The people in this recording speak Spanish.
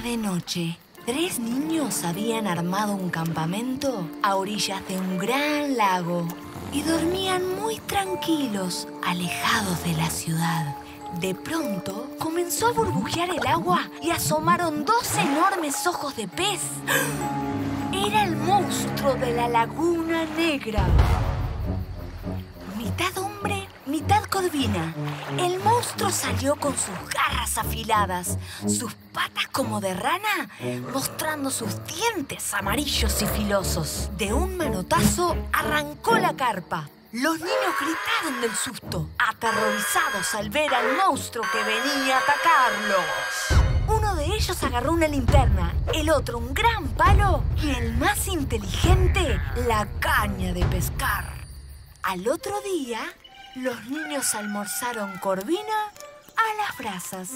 de noche, tres niños habían armado un campamento a orillas de un gran lago y dormían muy tranquilos, alejados de la ciudad. De pronto comenzó a burbujear el agua y asomaron dos enormes ojos de pez. Era el monstruo de la laguna negra. Mitad hombre, El monstruo salió con sus garras afiladas, sus patas como de rana, mostrando sus dientes amarillos y filosos. De un manotazo arrancó la carpa. Los niños gritaron del susto, aterrorizados al ver al monstruo que venía a atacarlos. Uno de ellos agarró una linterna, el otro un gran palo y el más inteligente la caña de pescar. Al otro día, los niños almorzaron corvina a las brasas.